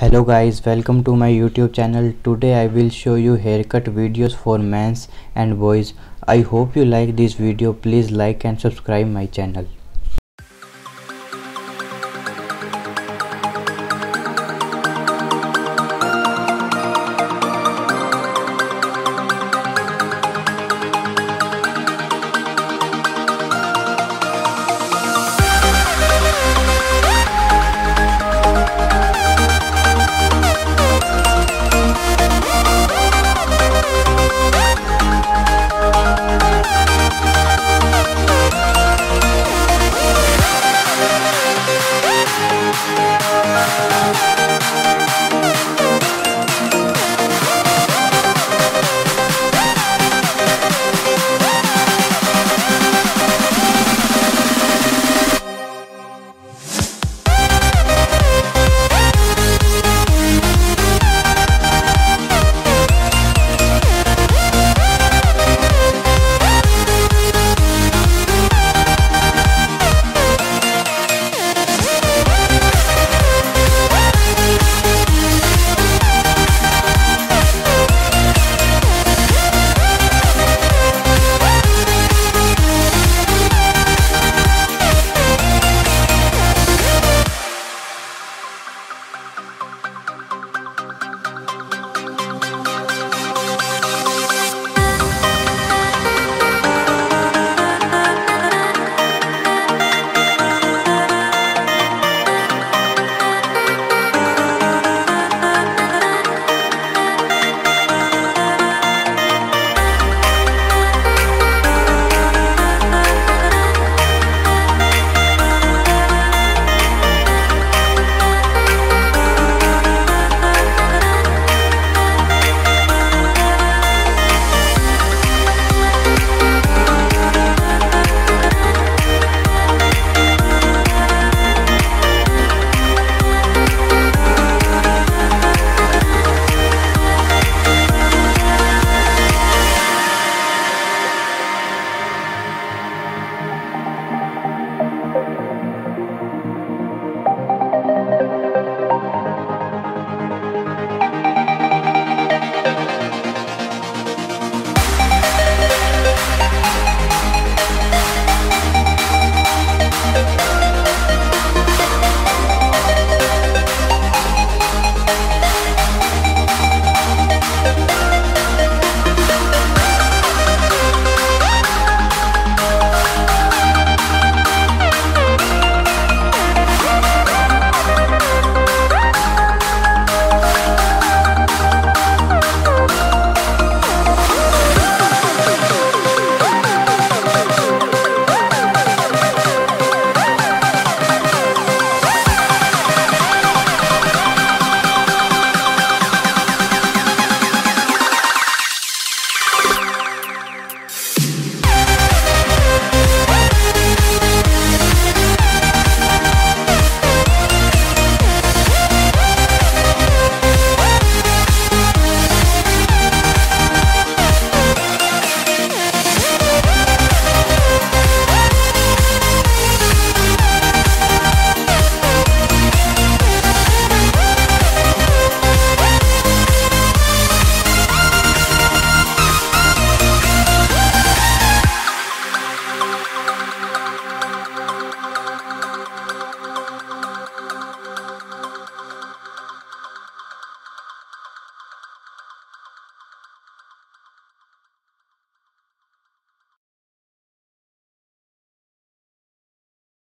hello guys welcome to my youtube channel. Today i will show you haircut videos for men's and boys. I hope you like this video. Please like and subscribe my channel.